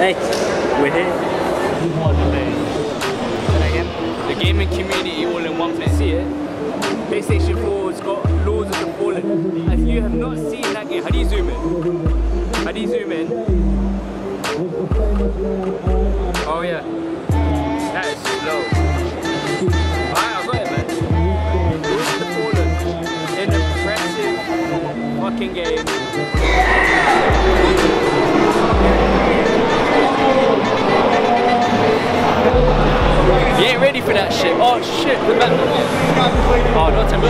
Hey, we're here. The gaming community all in one place. See it? PlayStation 4's got Lords of the Fallen. If you have not seen that game, how do you zoom in? How do you zoom in? Oh yeah. That is slow. Alright, I got it man. Lords of the Fallen. An impressive fucking game. You ain't ready for that shit. Oh shit, the back. Oh, not Timber.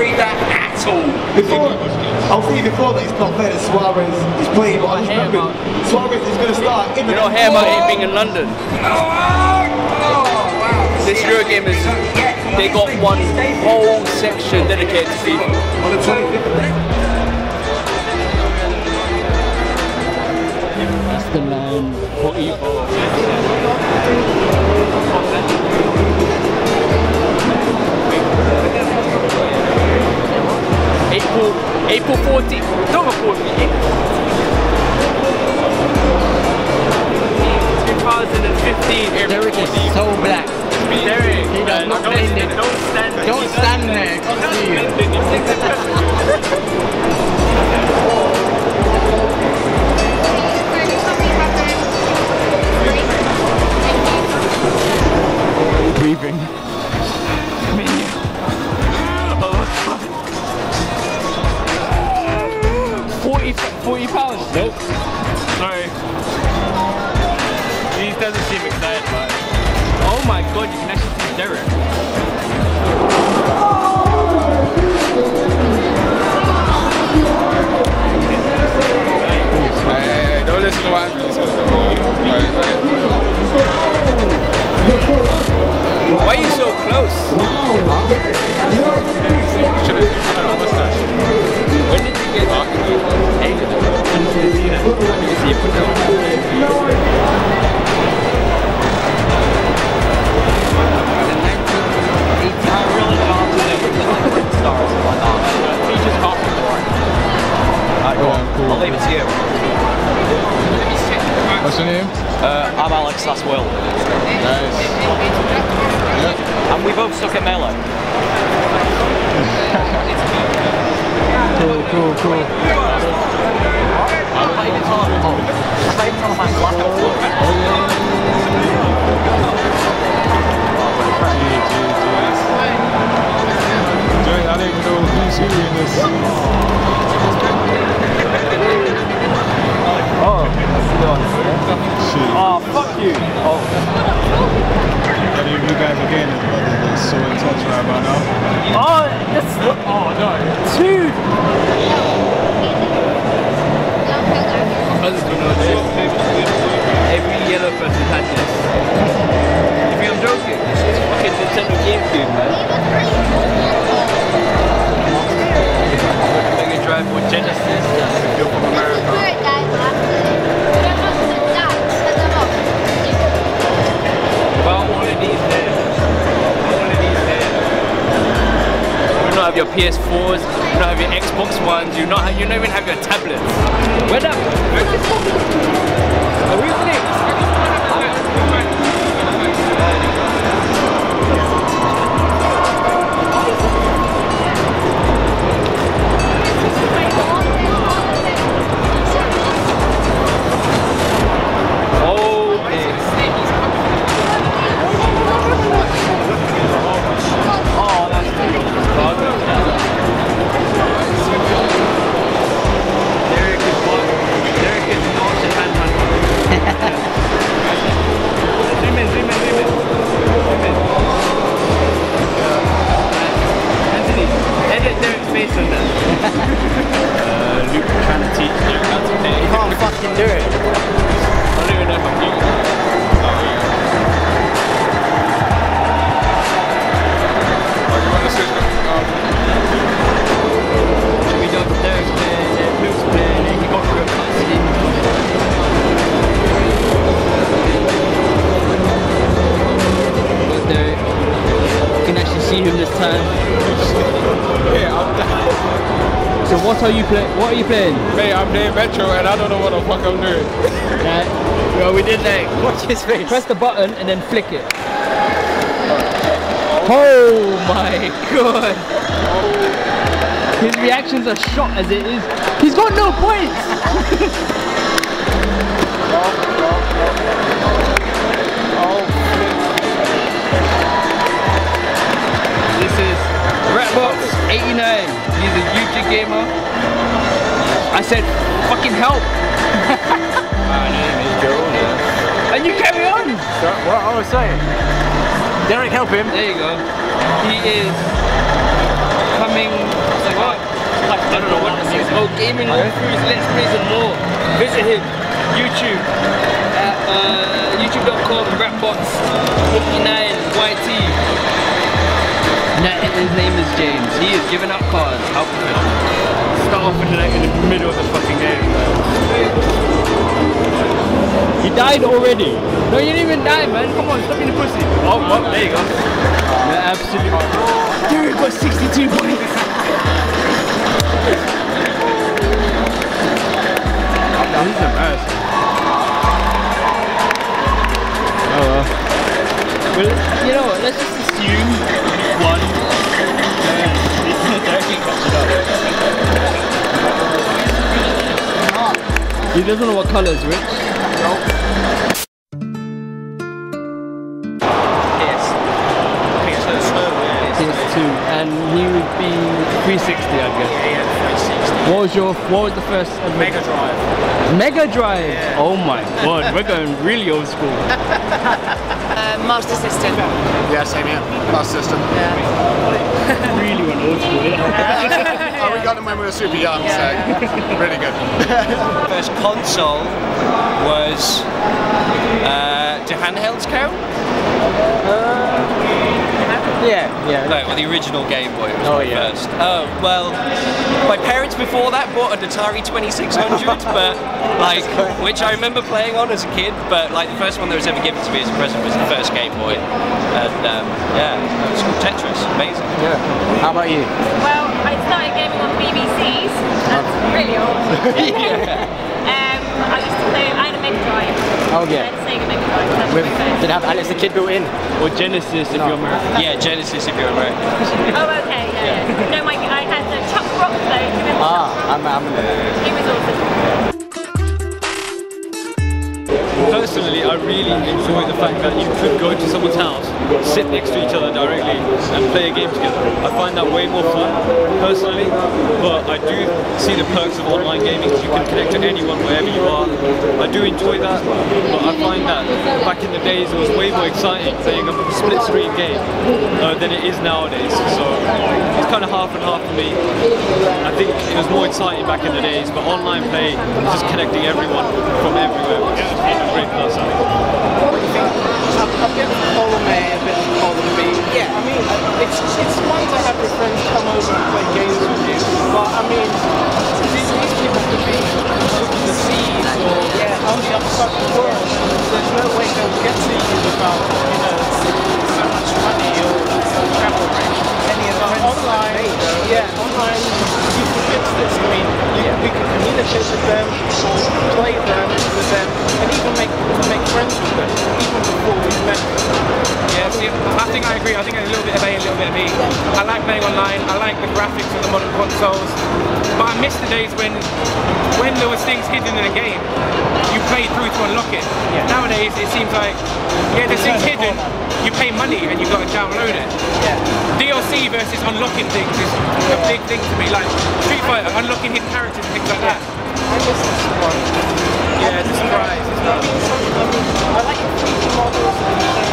read that at all. Before, I was saying before that it's not fair that Suarez is playing, but I just hear remembered about- Suarez is going to start in the You don't hear about it being in London. This Eurogamer is, they got one whole section dedicated to FIFA. the 25th. That's the man for Evo. April, April 14th, October 14th, 40, 40 pounds. Nope. Sorry. He doesn't seem excited it. Oh my god, you can actually see Derek. Hey, don't listen to what I'm Why are you so close? When did you get see put down? I'll leave it to you. What's your name? Uh, I'm Alex, that's Will. Nice. And we both stuck at Melee. Cool, cool, cool. Oh. Oh. Oh, that's. Oh no. Two. This. Every yellow person had this. You think I'm joking? This is fucking Nintendo GameCube, man. Mega Drive or Genesis. Built from America. Of these of these. You don't have your PS4s, you don't have your Xbox Ones, you not you don't even have your tablets. Where that? See him this time. Yeah, I'm So what are you playing? What are you playing? Mate, I'm playing Metro and I don't know what the fuck I'm doing. Yeah. Well, we did like Watch his face. Press the button and then flick it. Oh, oh my god! His reactions are shot as it is. He's got no points! YouTube gamer. I said, fucking help! My name is Jonah. And you carry on! What I was saying. Derek, help him. There you go. He is coming. What? I don't know what this is. Oh, gaming walkthroughs, let's plays and more. Visit him. YouTube at uh, youtube.com rapbox89yt. Nah, his name is James. He is giving up cards. Out for him. Start off in the, in the middle of the fucking game. He died already. No, you didn't even die, man. Come on, stop being a pussy. Oh, well, there you go. Yeah, absolutely. Dude, got 62 points. This is embarrassing. Oh well. Well, you know what? Let's just assume He doesn't know what colour is which. PS2, and he would be 360, I guess. What was your? What was the first? Mega Drive. Mega Drive. Oh my god, we're going really old school. Uh, Master System. Yeah, same here. Master system. Yeah. really went old school. Oh, we got them when we were super young, so really good. First console was. Uh, do handhelds count? Yeah, yeah. No, well, the original Game Boy was Oh, my yeah. first. Oh, well, my parents before that bought an Atari 2600, but like, which I remember playing on as a kid, but like the first one that was ever given to me as a present was the first Game Boy. And um, yeah, it was called Tetris, amazing. Yeah. How about you? Well, I started gaming on BBCs. That's really old. um, I used to play. I had a Mega Drive. Oh, yeah. I had a Sega Mega Drive. That's With, did it have Alex the Kid built in? Or Genesis if you're American. Yeah, Genesis if you're American. Oh, okay, yeah, yeah. No, my, I had the Chuck Rock though. Do you remember? Ah, I'm, I'm He was awesome. Personally, I really enjoy the fact that you could go to someone's house, sit next to each other directly, and play a game together. I find that way more fun, personally, but I do see the perks of online gaming. because You can connect to anyone wherever you are. I do enjoy that, but I find that back in the days it was way more exciting playing a split screen game uh, than it is nowadays. So it's kind of half and half for me. I think it was more exciting back in the days, but online play is just connecting everyone from everywhere, great plus. I think. a bit column A, a bit of column B. Yeah. I mean, it's it's fun to have your friends come over and play games with you, but I mean, can with them, play them with them, and even make make friends with them, even before we met. Yeah, see, I think I agree. I think a little bit of A, a little bit of B. I like playing online. I like the graphics of the modern consoles. But I miss the days when, when there was things hidden in a game, you played through to unlock it. Nowadays, it seems like, yeah, there's things hidden. You pay money and you've got to download it. DLC versus unlocking things is a big thing to me. Like Street Fighter, unlocking hidden characters and things like that. Yeah, it's a surprise. It's not. I like your 3D models and that,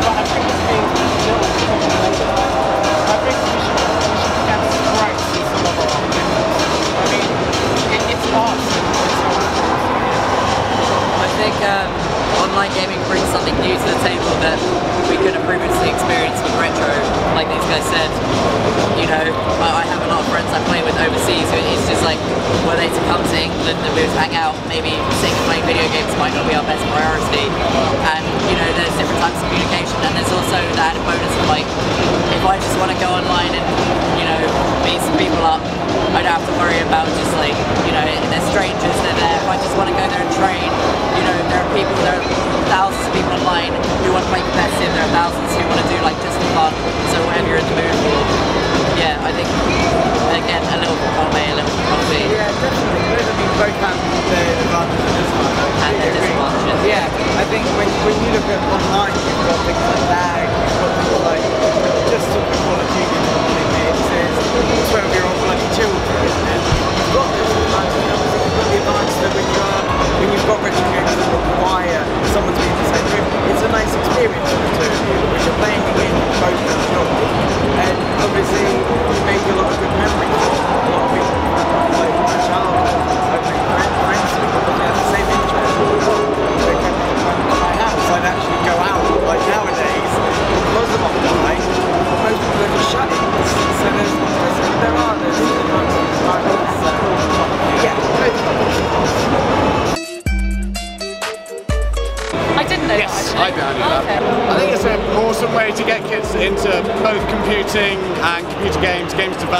but I think it's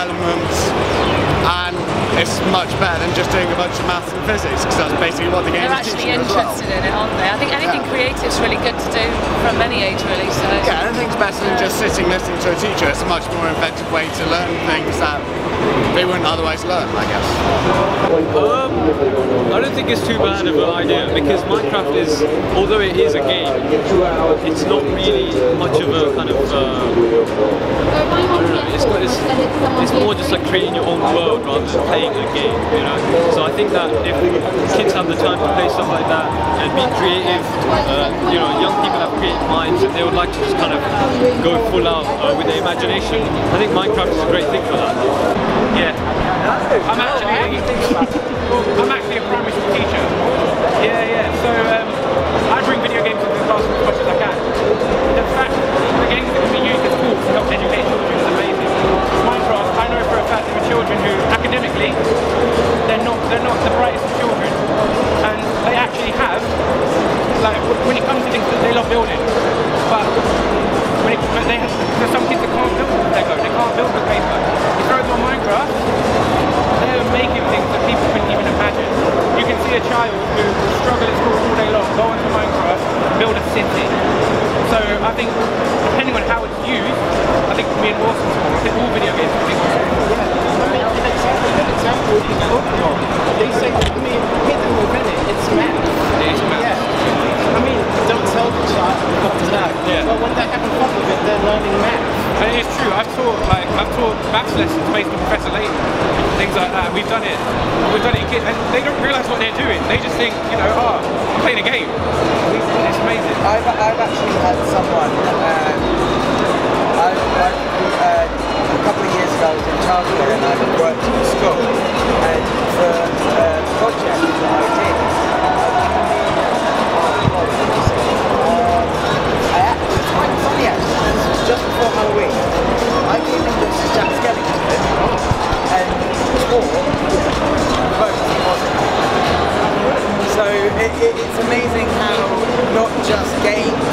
and it's much better than just doing a bunch of maths and physics because that's basically what the game They're is actually interested well. in it, aren't they? I think anything yeah. creative is really good to do from any age, really. So. Yeah, anything's better than just sitting listening to a teacher. It's a much more effective way to learn things that they wouldn't otherwise learn, I guess. Um, I don't think it's too bad of an idea because Minecraft is, although it is a game, it's not really much of a kind of. Uh, it's, it's, it's, more just like creating your own world rather than playing a game, you know. So I think that if kids have the time to play stuff like that and be creative, uh, you know, young people have creative minds and they would like to just kind of go full out uh, with their imagination. I think Minecraft is a great thing for that. Yeah. I'm actually. I'm actually think think it, and they don't realise what they're doing. They just think, you know, oh, I'm playing a game. It's amazing. I've, I've actually had someone, um, I've, I've, uh, a couple of years ago I was in childcare and I worked in school and for uh, a project that uh, I did, I actually, it's quite funny actually, just before Halloween. I came in with Jack Skellington it, it's amazing how not just games